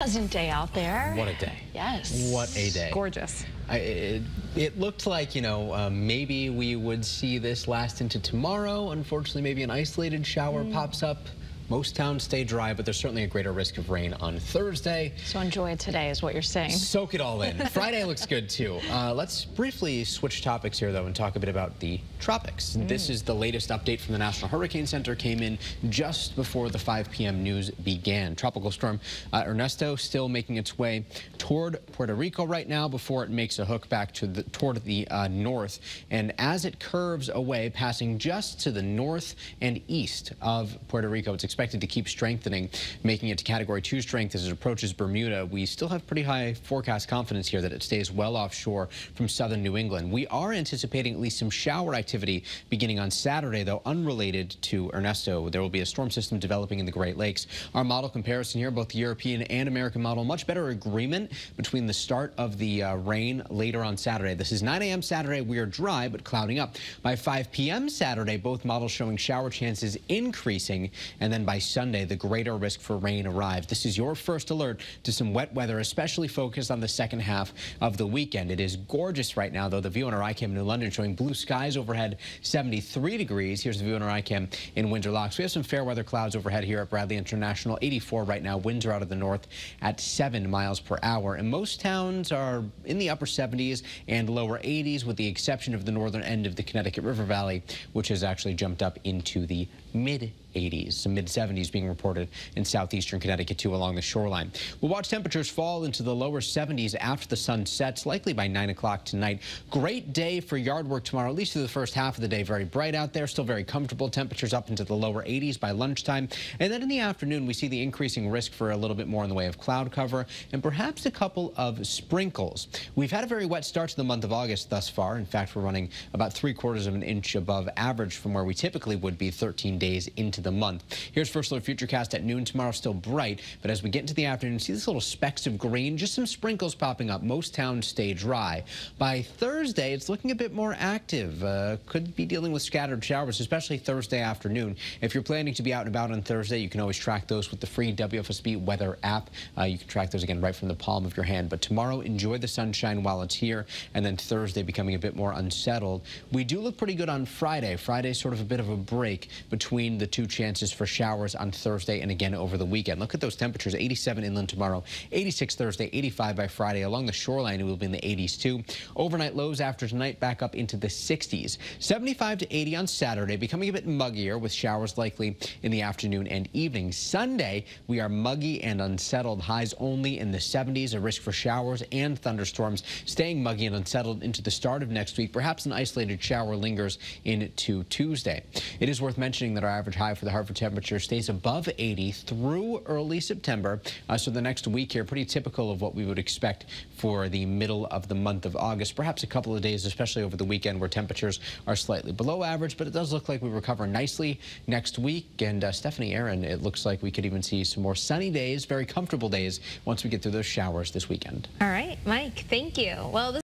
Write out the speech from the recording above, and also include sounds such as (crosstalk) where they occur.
Pleasant day out there. What a day. Yes. What a day. Gorgeous. I, it, it, looked like, you know, um, maybe we would see this last into tomorrow. Unfortunately, maybe an isolated shower mm. pops up. Most towns stay dry, but there's certainly a greater risk of rain on Thursday. So enjoy it today is what you're saying. Soak it all in. (laughs) Friday looks good too. Uh, let's briefly switch topics here though and talk a bit about the tropics. Mm. This is the latest update from the National Hurricane Center came in just before the 5 p.m. news began. Tropical storm uh, Ernesto still making its way toward Puerto Rico right now before it makes a hook back to the, toward the uh, north. And as it curves away, passing just to the north and east of Puerto Rico, it's expected to keep strengthening, making it to Category 2 strength as it approaches Bermuda. We still have pretty high forecast confidence here that it stays well offshore from southern New England. We are anticipating at least some shower activity beginning on Saturday, though unrelated to Ernesto. There will be a storm system developing in the Great Lakes. Our model comparison here, both the European and American model, much better agreement between the start of the uh, rain later on Saturday. This is 9 a.m. Saturday. We are dry, but clouding up. By 5 p.m. Saturday, both models showing shower chances increasing, and then by Sunday, the greater risk for rain arrives. This is your first alert to some wet weather, especially focused on the second half of the weekend. It is gorgeous right now, though. The view on our iCam in New London showing blue skies overhead, 73 degrees. Here's the view on our iCam in Windsor Locks. We have some fair weather clouds overhead here at Bradley International, 84 right now. Winds are out of the north at 7 miles per hour. And most towns are in the upper 70s and lower 80s, with the exception of the northern end of the Connecticut River Valley, which has actually jumped up into the mid 80s, some mid 70s being reported in southeastern Connecticut too along the shoreline. We'll watch temperatures fall into the lower 70s after the sun sets, likely by 9 o'clock tonight. Great day for yard work tomorrow, at least through the first half of the day. Very bright out there, still very comfortable. Temperatures up into the lower 80s by lunchtime. And then in the afternoon, we see the increasing risk for a little bit more in the way of cloud cover and perhaps a couple of sprinkles. We've had a very wet start to the month of August thus far. In fact, we're running about three quarters of an inch above average from where we typically would be 13 days into the the month. Here's First Alert Futurecast at noon tomorrow, still bright, but as we get into the afternoon, see these little specks of green, just some sprinkles popping up. Most towns stay dry. By Thursday, it's looking a bit more active. Uh, could be dealing with scattered showers, especially Thursday afternoon. If you're planning to be out and about on Thursday, you can always track those with the free WFSB weather app. Uh, you can track those again right from the palm of your hand. But tomorrow, enjoy the sunshine while it's here, and then Thursday becoming a bit more unsettled. We do look pretty good on Friday. Friday sort of a bit of a break between the two chances for showers on Thursday and again over the weekend. Look at those temperatures, 87 inland tomorrow, 86 Thursday, 85 by Friday. Along the shoreline, it will be in the 80s too. Overnight lows after tonight back up into the 60s. 75 to 80 on Saturday, becoming a bit muggier with showers likely in the afternoon and evening. Sunday, we are muggy and unsettled. Highs only in the 70s, a risk for showers and thunderstorms. Staying muggy and unsettled into the start of next week. Perhaps an isolated shower lingers into Tuesday. It is worth mentioning that our average high for the Hartford temperature stays above 80 through early September. Uh, so the next week here, pretty typical of what we would expect for the middle of the month of August. Perhaps a couple of days, especially over the weekend, where temperatures are slightly below average, but it does look like we recover nicely next week. And uh, Stephanie Aaron, it looks like we could even see some more sunny days, very comfortable days once we get through those showers this weekend. All right, Mike, thank you. Well,